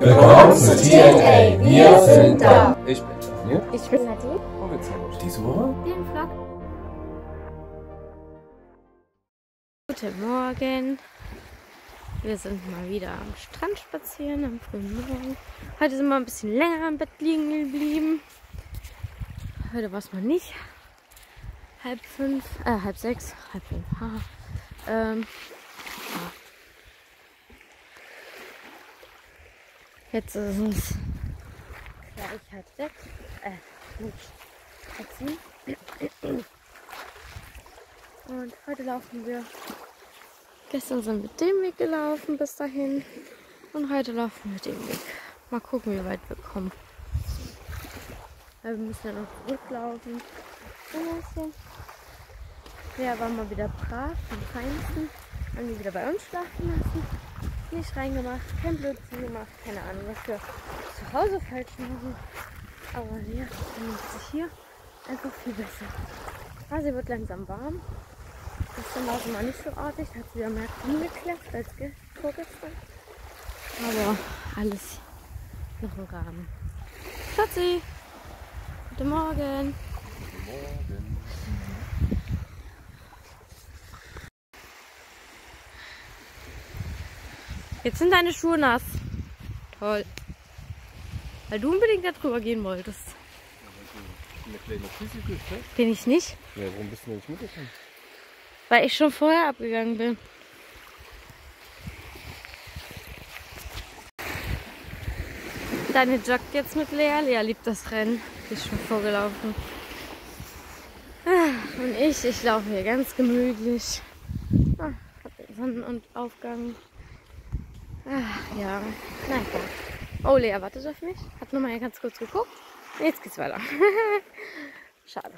Willkommen zu TNA. Wir sind da. Ich bin Daniel. Ich bin Nadine. Und wir zeigen euch diese Woche Den Vlog. Guten Morgen. Wir sind mal wieder am Strand spazieren am frühen Morgen. Heute sind wir ein bisschen länger im Bett liegen geblieben. Heute war es mal nicht. Halb fünf, äh, halb sechs, halb fünf. haha. Ähm, ja. Jetzt ist es gleich halb sechs. Äh, nicht. Halb. Und heute laufen wir. Gestern sind wir den Weg gelaufen bis dahin. Und heute laufen wir den Weg. Mal gucken, wie weit wir kommen. Weil wir müssen ja noch zurücklaufen. Ein bisschen. Ja, war mal wieder brav, am feinsten. Haben die wieder bei uns schlafen lassen. Nicht reingemacht, kein Blödsinn gemacht, keine Ahnung, was wir zu Hause falsch machen. Aber wir finden sich hier einfach viel besser. Ah, wird langsam warm. Gestern war sie mal nicht so artig, hat sie wieder mehr Knie geklappt als ge- vorgestern. Aber alles noch im Rahmen. Schatzi! Guten Morgen! Morgen. Jetzt sind deine Schuhe nass. Toll. Weil du unbedingt da drüber gehen wolltest. Bin ich nicht, Ja, warum bist du nicht mitgekommen? weil ich schon vorher abgegangen bin. Deine joggt jetzt mit Lea. Lea liebt das Rennen. Die ist schon vorgelaufen. Ah, Und ich, ich laufe hier ganz gemütlich. Ah, Sonnenaufgang. Ah, ja, na egal. Oh, Lea wartet auf mich. Hat nur mal ganz kurz geguckt. Jetzt geht's weiter. Schade.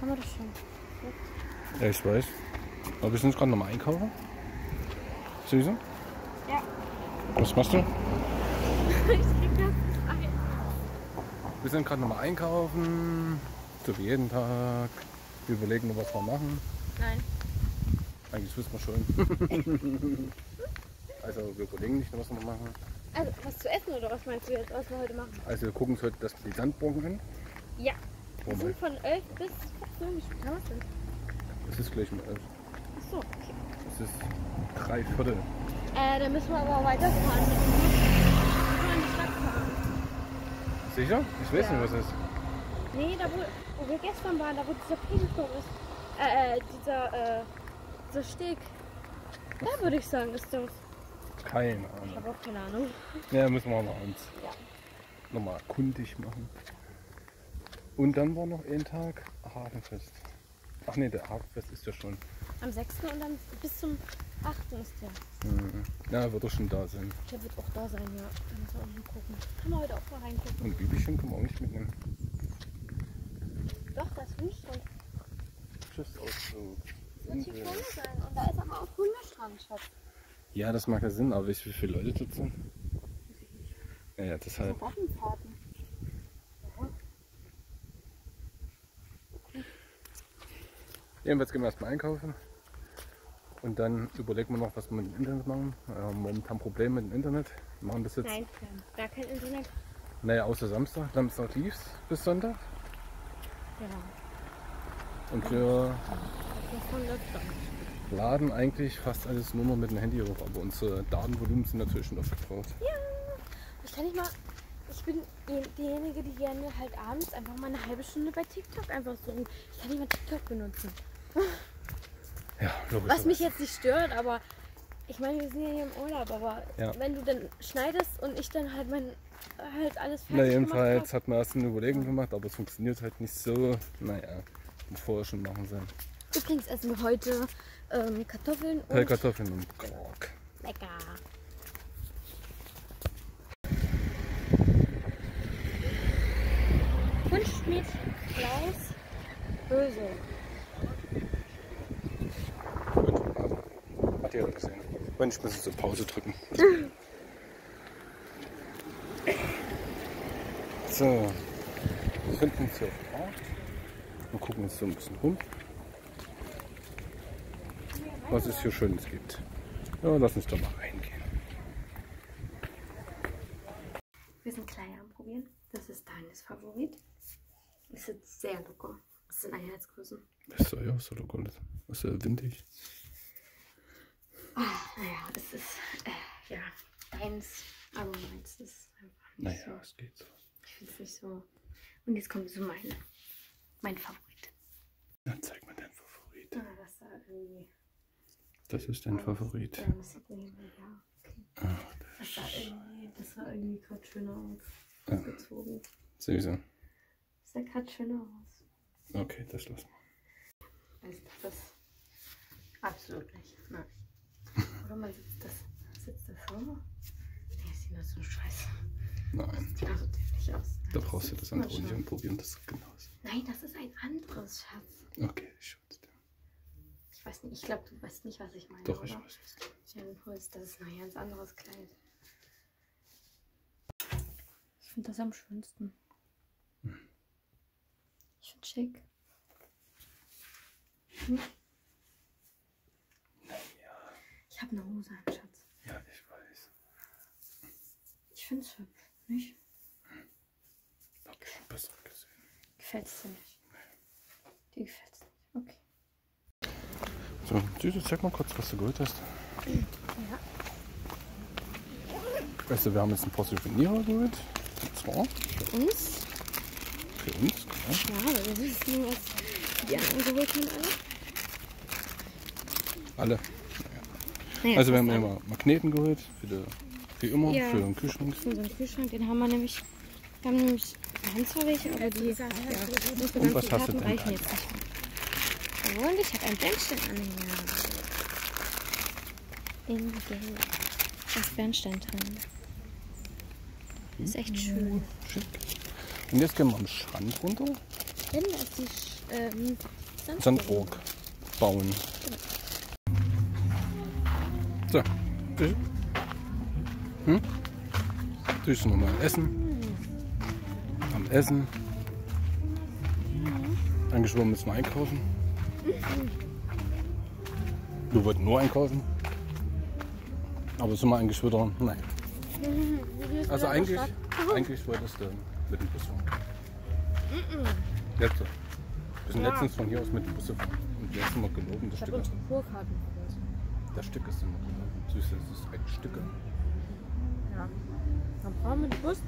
Haben wir das schon? Ja, ich weiß. Aber wir sind gerade nochmal einkaufen. Süße? Ja. Was machst du? Ich krieg das ein. Wir sind gerade nochmal einkaufen. So wie jeden Tag. Wir überlegen was wir machen. Nein. Eigentlich wissen wir schon. also wir überlegen nicht, was wir machen. Also, was zu essen oder was meinst du jetzt, was wir heute machen? Also wir gucken uns heute das die Sandburgen an. Ja. Wir sind von 11 bis 14. Wie spät haben wir denn? es ist gleich um 11. Achso, okay. Es ist drei Viertel. Äh, dann müssen wir aber weiterfahren. mit dem Bus. Wir müssen in die Stadt fahren. Sicher? Ich weiß Ja. nicht, was es ist. Nee, da wo, wo wir gestern waren, da wo dieser Pegelturm ist. Äh, äh, dieser, äh, dieser Steg. Da würde ich sagen, ist das. Keine Ich Ahnung. habe auch keine Ahnung. Ja, müssen wir mal uns Ja. nochmal kundig machen. Und dann war noch ein Tag Hafenfest. Ach nee, der Hafenfest ist ja schon. Am 6. und dann bis zum 8. ist der. Mhm. Ja, wird doch schon da sein. Der wird auch da sein, ja. Da müssen wir auch mal gucken. Kann man heute auch mal reingucken. Und Bibichen können wir auch nicht mitnehmen. Doch, das Hundstrand Tschüss, Ausflug. Wird hier sein. Und da ist aber auch Hundestrand, Schatz. Ja, das mag ja Sinn, aber weißt du, wie viele Leute dort sind? Ja, ja, deshalb. Waffenfahrten. Jedenfalls gehen wir erstmal einkaufen. Und dann überlegen wir noch, was wir mit dem Internet machen. Wir haben momentan Probleme mit dem Internet. Wir machen das jetzt, Nein, gar kein Internet. naja, außer Samstag. Samstag lief's bis Sonntag. Ja, Und wir das von läuft dann. laden eigentlich fast alles nur noch mit dem Handy hoch. Aber unsere Datenvolumen sind natürlich schon aufgebaut. Ich kann nicht mal. Ich bin die- diejenige, die gerne halt abends einfach mal eine halbe Stunde bei TikTok einfach so. Ich kann nicht mal TikTok benutzen. Ja, logisch. Was mich jetzt nicht stört, aber ich meine, wir sind ja hier im Urlaub, aber Ja. wenn du dann schneidest und ich dann halt mein halt alles Na, fertig jedenfalls gemacht hat man erst eine Überlegung gemacht, aber es funktioniert halt nicht so. Naja, muss vorher schon machen sein. Übrigens essen wir heute ähm, Kartoffeln und Pellkartoffeln und Quark. lecker. Kunstschmied Klaus Böse. Hat jeder gesehen. Mensch, ich muss so Pause drücken. So, wir finden uns hier auf dem Markt. Wir gucken uns so ein bisschen rum. Was es hier Schönes gibt. Ja, lass uns doch mal reingehen. Wir sind Kleider am Probieren. Das ist deines Favorit. Es ist sehr locker. Es sind Einheitsgrößen. Das ist ja so locker. Das ist ja windig. Ah, naja, es ist, äh, ja, deins, aber meins ist einfach nicht Naja, es geht so. so. Ich finde es nicht so. Und jetzt kommt so meine, mein Favorit. Dann zeig mal deinen Favorit. Ah, das da irgendwie. Das ist dein Favorit. Das irgendwie, ja, okay. Ah, Das sah irgendwie, das sah irgendwie gerade schöner aus. Ja. Gezogen. Süße. Das sah gerade schöner aus. Okay, das lassen wir. Also das ist absolut nicht. Nein. Oder man sitzt das, sitzt das so? Nee, das sieht nur so scheiße. Nein, Sieht also dämlich aus. da brauchst du das andere nicht schauen. anprobieren. Das ist genau so. Nein, das ist ein anderes, Schatz. Okay, dir. Ich weiß nicht, ich glaube, du weißt nicht, was ich meine. Doch, ich oder? weiß meinst. Jedenfalls, das ist ein ganz anderes Kleid. Ich finde das am schönsten. Hm. Ich finde schick. Hm? Naja, Ich habe eine Hose an, Schatz. ja, ich weiß. Ich finde es hübsch, nicht? Hab ich schon besser gesehen. Gefällt es dir nicht? Gefällt es nicht. Okay. So, Süße, zeig mal kurz, was du geholt hast. Ja. Weißt du, wir haben jetzt ein paar Souvenire geholt. Und zwar Für uns? für uns. Genau. Ja, aber wir wissen, was die anderen geholt haben alle. Alle. Naja, Also wir haben immer Magneten geholt. Für die, wie immer, Ja. für den Kühlschrank. alle. Unseren Kühlschrank, den haben wir nämlich. Wir haben nämlich, wir haben zwar welche, aber die, ja, unsere ganzen hast du Karten denn reichen da? jetzt nicht mehr. Jawohl, ich habe einen Bernsteinanhänger. In Gelb. Da ist Bernstein drin. Ist echt schön. Schick. Und jetzt gehen wir am Strand runter. Denn da ist die Sch- ähm, Sandburg. Sandburg bauen. So. Hm? Süße nochmal essen. Am Essen. Angeschwommen müssen wir einkaufen. Du wolltest nur einkaufen. Aber sind wir eigentlich wieder. Nein. Also eigentlich, eigentlich wolltest du mit dem Bus fahren. Jetzt. so. Wir sind Ja. letztens von hier aus mit dem Bus gefahren. Und jetzt sind wir gelogen, das Ich Stück. habe unsere Kurkarten vergessen. Das Stück ist immer gelogen. Süß, das ist ein Stück. Ja. Dann brauchen wir den Bus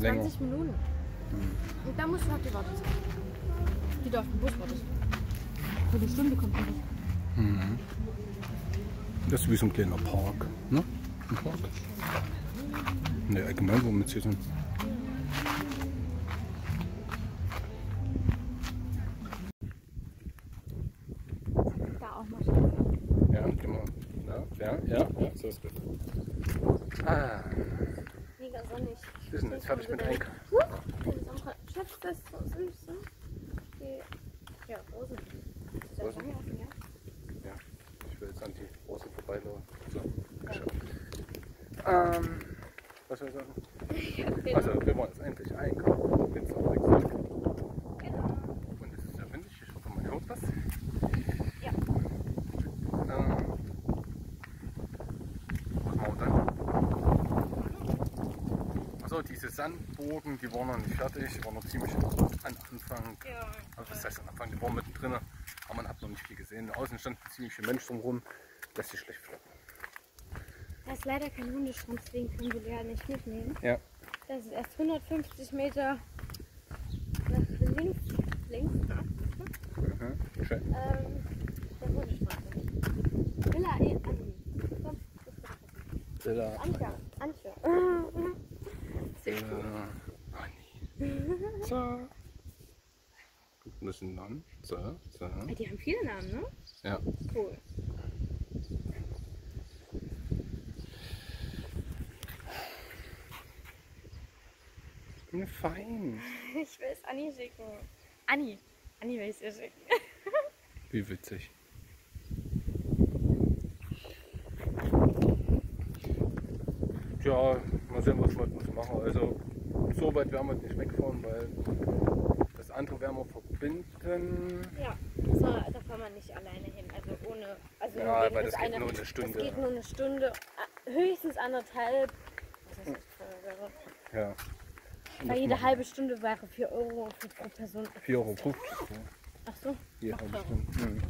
Länger. 20 Minuten. Und dann musst du auf die Wartezeit. Die du auf den Bus wartest. Für die Stunde kommt die nicht. Das ist wie so ein kleiner Park. Ne? Ein Park. Ne, allgemein, wo wir jetzt hier sind. Da auch mal schauen. Ja, genau. Ja, ja, ja, ja, so ist gut. Ah, Mega sonnig. wir sind jetzt fertig mit Einkaufen. Schatz, das ist so süß. ne? Die ja, Rosen. Ist das Rosen? offen, ja? Ja, ich will jetzt an die Rosen vorbeilaufen. So, geschafft. Ähm, was soll ich sagen? Also, wir wollen jetzt endlich einkaufen. Bin zum Rucksack. Genau. Und es ist ja windig. Ich hoffe, man hört was. Ja. Ähm, was machen wir dann? Die waren noch nicht fertig, die waren noch ziemlich am Anfang. Ja. Also was heißt am Anfang, die waren mittendrin, aber man hat noch nicht viel gesehen. Außen standen ziemlich viele Menschen drumherum, lässt sich schlecht flocken. Da ist leider kein Hundestrand, deswegen können wir Lea nicht mitnehmen. Ja. Das ist erst 150 Meter nach links. Links. Mhm. Schön. Ähm, der Hundestrand. Villa E. Anni. Komm, das ist. Villa. Antje. Antje. Anni. So. Das dann. So, so. Die haben viele Namen, ne? Ja. Cool. Ne, Fein. Ich will es Anni schicken. Anni. Anni will ich es ihr schicken. Wie witzig. Ja, sehen, was wir jetzt machen. Also, so weit werden wir nicht wegfahren, weil das andere werden wir verbinden. Ja. Wasser, da kann man nicht alleine hin. Also ohne. Also Ja, weil das geht eine- nur eine Stunde. Das geht nur eine Stunde, äh, höchstens anderthalb. Das ist. Ja. Weil jede machen halbe Stunde wäre 4 Euro für pro Person. 4,50 Euro. Ja. Ach so, Je Noch halbe. Stunde. Mhm.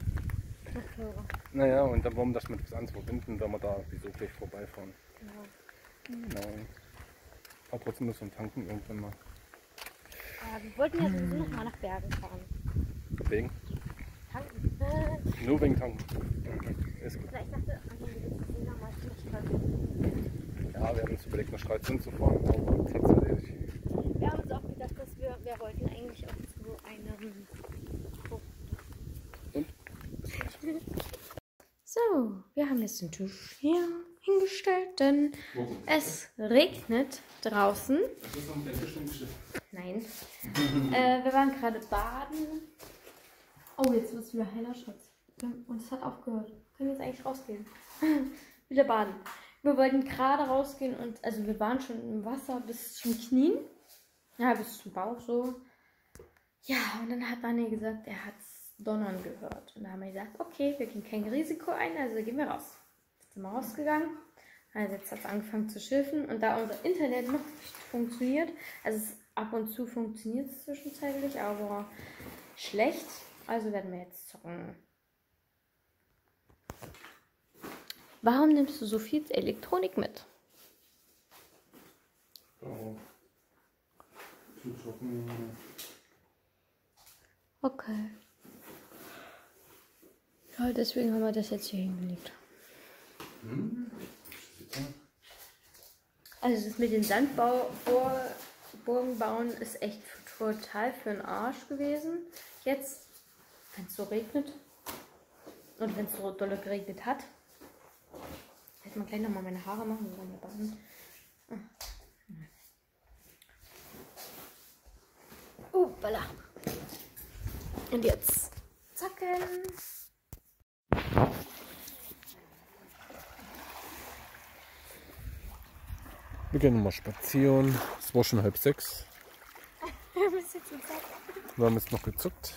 Naja, und dann wollen wir das mit was anderes verbinden, wenn wir da wieso gleich vorbeifahren. Genau. Genau. Aber trotzdem müssen wir tanken irgendwann mal. Aber wir wollten ja sowieso noch mal nach Bergen fahren. Wegen? Tanken. Nur wegen tanken. Ist gut. vielleicht dachte Anton, wir müssen noch mal zum Strand. Ja, wir haben uns überlegt, nach Stralsund zu fahren, aber jetzt hat es erledigt. Wir haben uns auch gedacht, dass wir, wir wollten eigentlich auch zu einem. Und? So, wir haben jetzt den Tisch hier hingestellt, denn es regnet draußen. Nein. äh, wir waren gerade baden. Oh, jetzt wird es wieder heller, Schatz. Und es hat aufgehört. Können wir jetzt eigentlich rausgehen? wieder baden. Wir wollten gerade rausgehen und also wir waren schon im Wasser bis zum Knien. Ja, bis zum Bauch so. Ja, und dann hat Daniel gesagt, er hat donnern gehört. Und da haben wir gesagt, okay, wir gehen kein Risiko ein, also gehen wir raus. Jetzt sind wir rausgegangen. Also jetzt hat es angefangen zu schiffen und da unser Internet noch nicht funktioniert, also ab und zu funktioniert es zwischenzeitlich, aber schlecht. Also werden wir jetzt zocken. Warum nimmst du so viel Elektronik mit? Oh. Zum Shoppen. Okay. Ja, deswegen haben wir das jetzt hier hingelegt. Also das mit den Sandburgen bauen ist echt total für den Arsch gewesen. Jetzt, wenn es so regnet und wenn es so dolle geregnet hat. Hätte man gleich nochmal meine Haare machen, wollen ja baden. Oh. Und jetzt gehen nochmal spazieren. Es war schon halb sechs. Wir müssen jetzt Zacken. Wir haben jetzt noch gezuckt.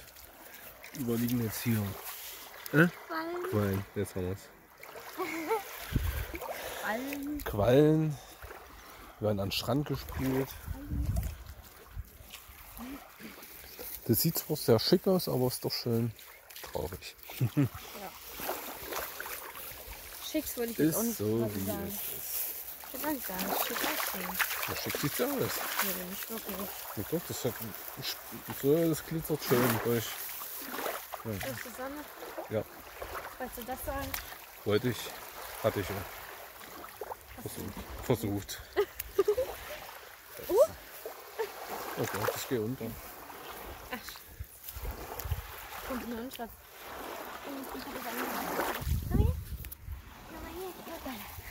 Wir liegen jetzt hier. Äh? Fallen. Quallen, jetzt haben wir es. Quallen. Wir werden an den Strand gespielt. Das sieht zwar sehr schick aus, aber ist doch schön traurig. Schicks würde ich jetzt auch Ist nicht so wie sagen. es ist. Weiß gar nicht, schick aussehen. Ja, schick sieht's aus. Nee, nicht wirklich. Ja, doch, das, hat, so, das glitzert schön durch. Durch die Sonne. Ja, Wolltest du das sagen? wollte ich, hatte ich ja. Versucht. Versucht. Oh Gott, ich gehe unter. Kommt nur ein Schatz. Ich hab das angehört. Komm her. Komm mal hier.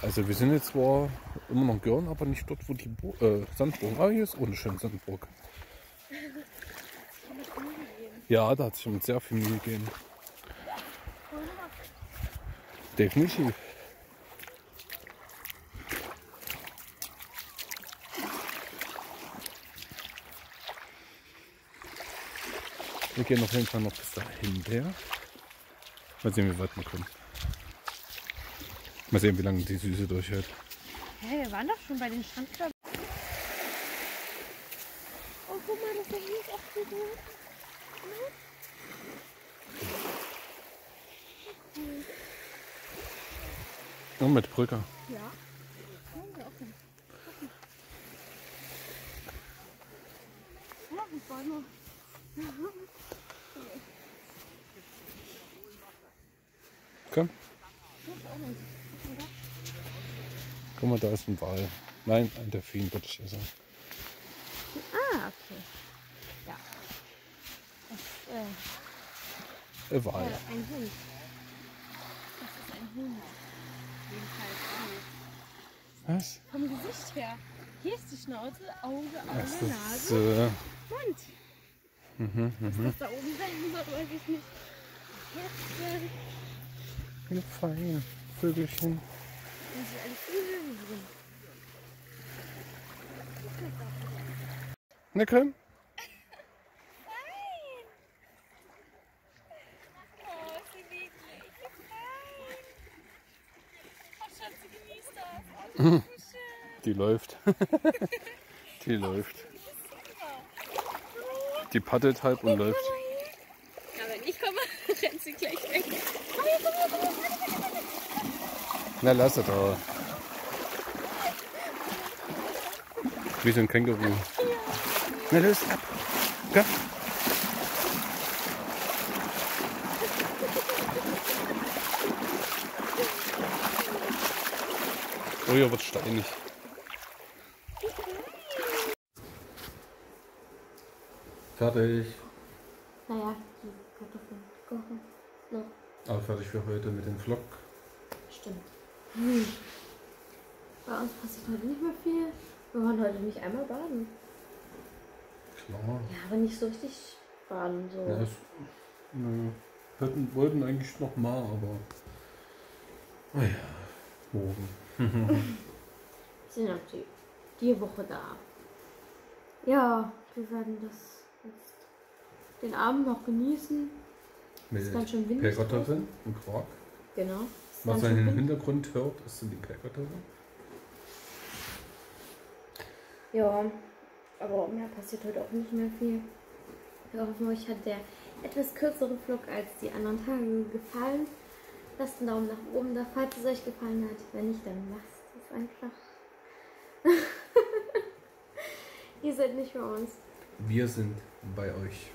Also wir sind jetzt zwar immer noch in Görn, aber nicht dort, wo die Bo äh, Sandburg. Ah, hier ist ohne schön Sandburg. Ja, da hat sich schon sehr viel Mühe gegeben. Definitiv. Wir gehen auf jeden Fall noch bis dahin. Mal sehen, wie weit wir kommen. Mal sehen, wie lange die Süße durchhält. Hä, wir waren doch schon bei den Strandkörben. Oh, guck mal, das da hier ist auch so gut. Und mit Brücke. Ja. Wollen wir auch hin. Ja, ich war nur. Komm. Guck mal, da ist ein Wal. Nein, ein Delfin, würde ich sagen. Ah, okay. Ja. Das, äh, Ein Wal. ja, ein Hund. Das ist ein Hund. Jedenfalls Was? auch. Vom Gesicht her. Hier ist die Schnauze, Auge, Das Auge, ist, Nase, äh, Mund. mhm, Was mhm. das da oben sein soll, weiß ich nicht. Jetzt äh, Ja, und es ist ein Vögel drin. Nickel? Die läuft. Die läuft. Die paddelt halb und läuft. Ja, wenn ich komme, rennt sie gleich weg. Komm, komm, komm. Na, lass es da. Wie so ein Känguru. Na, los, ab. Komm. Oh, hier wird steinig. Fertig. Naja, die Kartoffeln kochen. Noch. Aber fertig für heute mit dem Vlog. Stimmt. Hm. Bei uns passiert heute nicht mehr viel. Wir waren heute nicht einmal baden. Klar. Ja, aber nicht so richtig baden. So. Ja, es, nö. Hätten, wollten eigentlich noch mal, aber. Naja, morgen. sind ab die, die Woche da. Ja, wir werden das jetzt den Abend noch genießen. Mit Ist ganz schön windig Pellkartoffeln und Quark. Genau. Was man im. Hintergrund hört, ist sind die Pellkartoffeln. Ja, aber mehr passiert heute auch nicht mehr viel. Wir hoffen, euch hat der etwas kürzere Vlog als die anderen Tage gefallen. Lasst einen Daumen nach oben da, falls es euch gefallen hat. Wenn nicht, dann lasst es einfach. Ihr seid nicht bei uns. Wir sind bei euch.